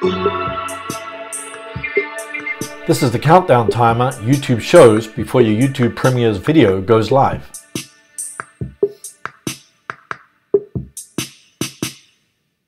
This is the countdown timer YouTube shows before your YouTube Premieres video goes live.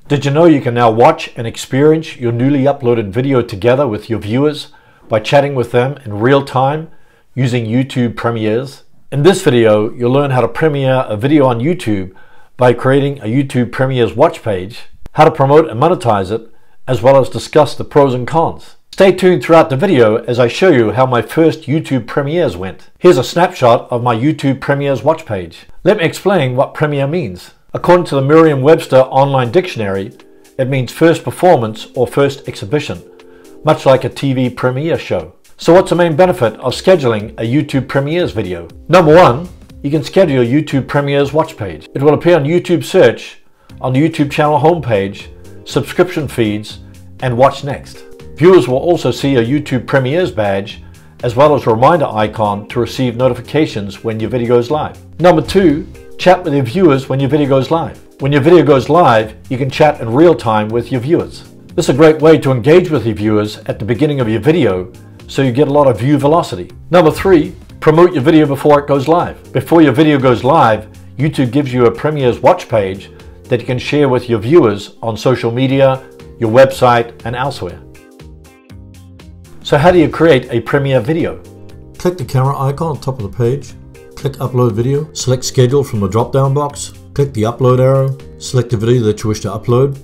Did you know you can now watch and experience your newly uploaded video together with your viewers by chatting with them in real time using YouTube Premieres? In this video, you'll learn how to premiere a video on YouTube by creating a YouTube Premieres watch page, how to promote and monetize it, as well as discuss the pros and cons. Stay tuned throughout the video as I show you how my first YouTube Premieres went. Here's a snapshot of my YouTube Premieres watch page. Let me explain what Premiere means. According to the Merriam-Webster Online Dictionary, it means first performance or first exhibition, much like a TV premiere show. So what's the main benefit of scheduling a YouTube Premieres video? Number one, you can schedule your YouTube Premieres watch page. It will appear on YouTube search, on the YouTube channel homepage, subscription feeds, and watch next. Viewers will also see a YouTube Premieres badge as well as a reminder icon to receive notifications when your video goes live. Number two, Chat with your viewers when your video goes live. When your video goes live, you can chat in real time with your viewers. This is a great way to engage with your viewers at the beginning of your video so you get a lot of view velocity. Number three, promote your video before it goes live. Before your video goes live, YouTube gives you a Premieres watch page that you can share with your viewers on social media, your website, and elsewhere. So how do you create a Premiere video? Click the camera icon on top of the page Click Upload Video. Select Schedule from the drop-down box. Click the Upload arrow. Select the video that you wish to upload.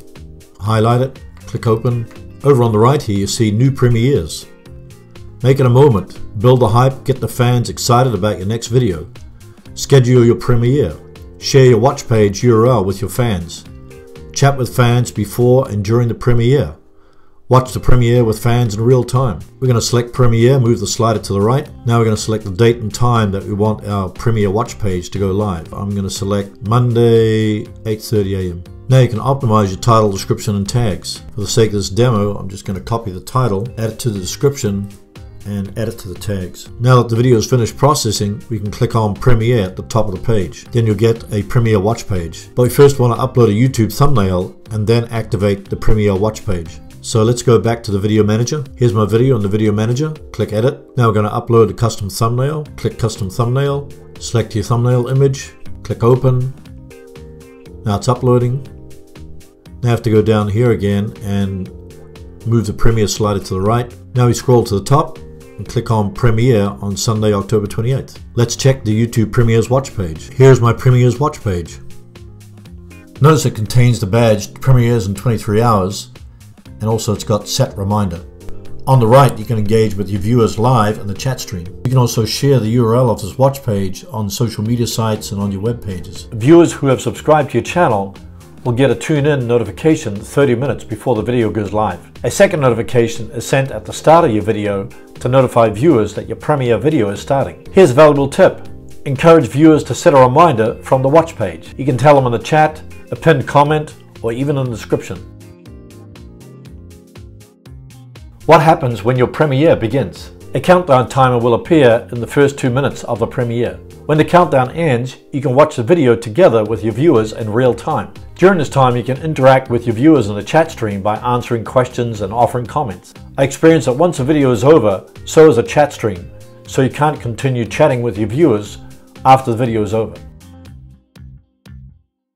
Highlight it. Click Open. Over on the right here you see New Premieres. Make it a moment. Build the hype. Get the fans excited about your next video. Schedule your premiere. Share your watch page URL with your fans. Chat with fans before and during the premiere. Watch the premiere with fans in real time. We're going to select premiere, move the slider to the right. Now we're going to select the date and time that we want our premiere watch page to go live. I'm going to select Monday 8.30 am. Now you can optimize your title, description and tags. For the sake of this demo, I'm just going to copy the title, add it to the description and add it to the tags. Now that the video is finished processing, we can click on Premiere at the top of the page. Then you'll get a Premiere watch page. But we first want to upload a YouTube thumbnail and then activate the Premiere watch page. So let's go back to the video manager. Here's my video in the video manager. Click edit. Now we're going to upload a custom thumbnail. Click custom thumbnail. Select your thumbnail image. Click open. Now it's uploading. Now I have to go down here again and move the Premiere slider to the right. Now we scroll to the top and click on Premiere on Sunday, October 28th. Let's check the YouTube Premieres watch page. Here's my Premieres watch page. Notice it contains the badge Premieres in 23 hours and also it's got set reminder. On the right, you can engage with your viewers live in the chat stream. You can also share the URL of this watch page on social media sites and on your web pages. Viewers who have subscribed to your channel will get a tune-in notification 30 minutes before the video goes live. A second notification is sent at the start of your video to notify viewers that your premiere video is starting. Here's a valuable tip. Encourage viewers to set a reminder from the watch page. You can tell them in the chat, a pinned comment, or even in the description. What happens when your premiere begins? A countdown timer will appear in the first two minutes of the premiere. When the countdown ends, you can watch the video together with your viewers in real time. During this time, you can interact with your viewers in the chat stream by answering questions and offering comments. I experienced that once a video is over, so is the chat stream, so you can't continue chatting with your viewers after the video is over.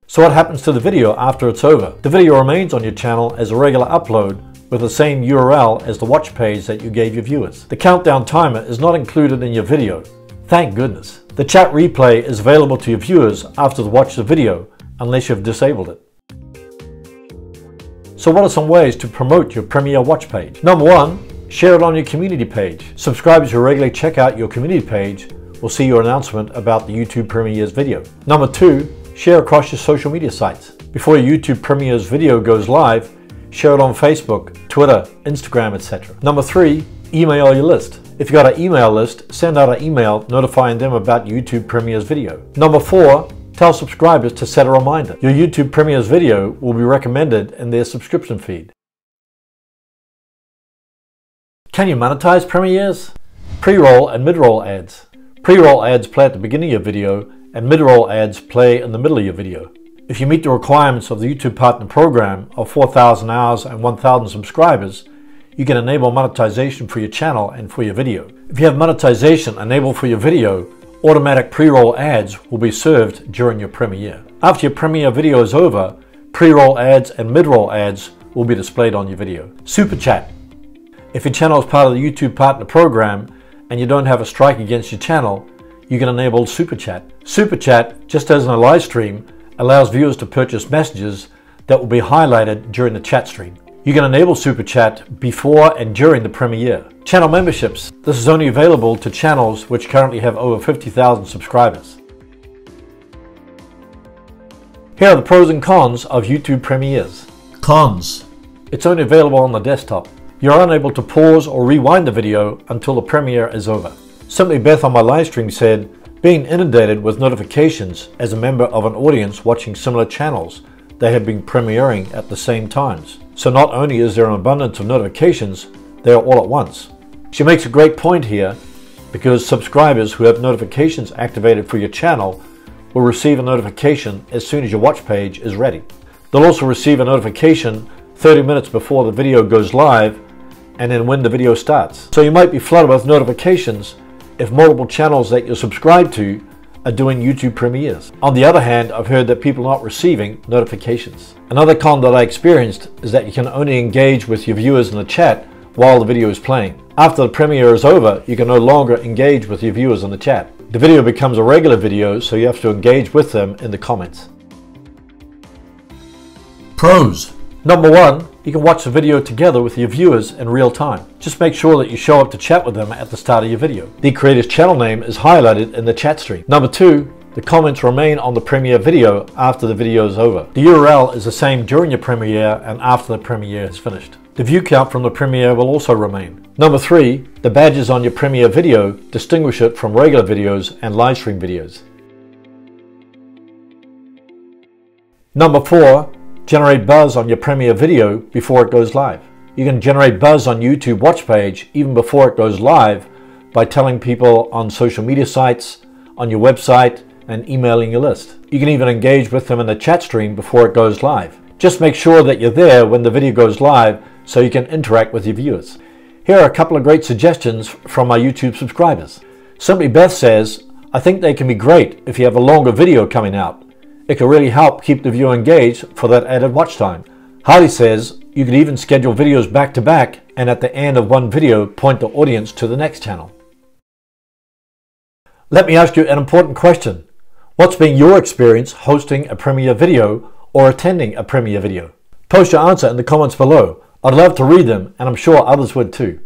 So what happens to the video after it's over? The video remains on your channel as a regular upload with the same URL as the watch page that you gave your viewers. The countdown timer is not included in your video. Thank goodness. The chat replay is available to your viewers after they watch the video, unless you've disabled it. So what are some ways to promote your Premiere watch page? Number one, share it on your community page. Subscribers who regularly check out your community page will see your announcement about the YouTube Premieres video. Number two, share across your social media sites. Before your YouTube Premieres video goes live, share it on Facebook, Twitter, Instagram, etc. Number three, email your list. If you've got an email list, send out an email notifying them about YouTube Premieres video. Number four, tell subscribers to set a reminder. Your YouTube Premieres video will be recommended in their subscription feed. Can you monetize Premieres? Pre-roll and mid-roll ads. Pre-roll ads play at the beginning of your video and mid-roll ads play in the middle of your video. If you meet the requirements of the YouTube Partner Program of 4,000 hours and 1,000 subscribers, you can enable monetization for your channel and for your video. If you have monetization enabled for your video, automatic pre-roll ads will be served during your premiere. After your premiere video is over, pre-roll ads and mid-roll ads will be displayed on your video. Super Chat. If your channel is part of the YouTube Partner Program and you don't have a strike against your channel, you can enable Super Chat. Super Chat, just as in a live stream, allows viewers to purchase messages that will be highlighted during the chat stream. You can enable Super Chat before and during the premiere. Channel memberships. This is only available to channels which currently have over 50,000 subscribers. Here are the pros and cons of YouTube premieres. Cons. It's only available on the desktop. You're unable to pause or rewind the video until the premiere is over. Simply Beth on my live stream said, being inundated with notifications as a member of an audience watching similar channels they have been premiering at the same times. So not only is there an abundance of notifications, they are all at once. She makes a great point here because subscribers who have notifications activated for your channel will receive a notification as soon as your watch page is ready. They'll also receive a notification 30 minutes before the video goes live and then when the video starts. So you might be flooded with notifications if multiple channels that you're subscribed to are doing YouTube premieres. On the other hand, I've heard that people are not receiving notifications. Another con that I experienced is that you can only engage with your viewers in the chat while the video is playing. After the premiere is over, you can no longer engage with your viewers in the chat. The video becomes a regular video, so you have to engage with them in the comments. Pros. Number one, you can watch the video together with your viewers in real time. Just make sure that you show up to chat with them at the start of your video. The creator's channel name is highlighted in the chat stream. Number two, the comments remain on the premiere video after the video is over. The URL is the same during your premiere and after the premiere is finished. The view count from the premiere will also remain. Number three, the badges on your premiere video distinguish it from regular videos and live stream videos. Number four, Generate buzz on your premiere video before it goes live. You can generate buzz on YouTube watch page even before it goes live by telling people on social media sites, on your website, and emailing your list. You can even engage with them in the chat stream before it goes live. Just make sure that you're there when the video goes live so you can interact with your viewers. Here are a couple of great suggestions from my YouTube subscribers. Simply Beth says, I think they can be great if you have a longer video coming out. It can really help keep the viewer engaged for that added watch time. Harley says you could even schedule videos back to back and at the end of one video point the audience to the next channel. Let me ask you an important question. What's been your experience hosting a premiere video or attending a premiere video? Post your answer in the comments below. I'd love to read them and I'm sure others would too.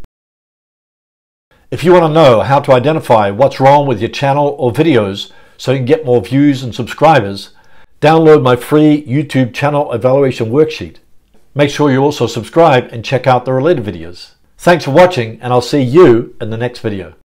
If you want to know how to identify what's wrong with your channel or videos so you can get more views and subscribers, Download my free YouTube channel evaluation worksheet. Make sure you also subscribe and check out the related videos. Thanks for watching and I'll see you in the next video.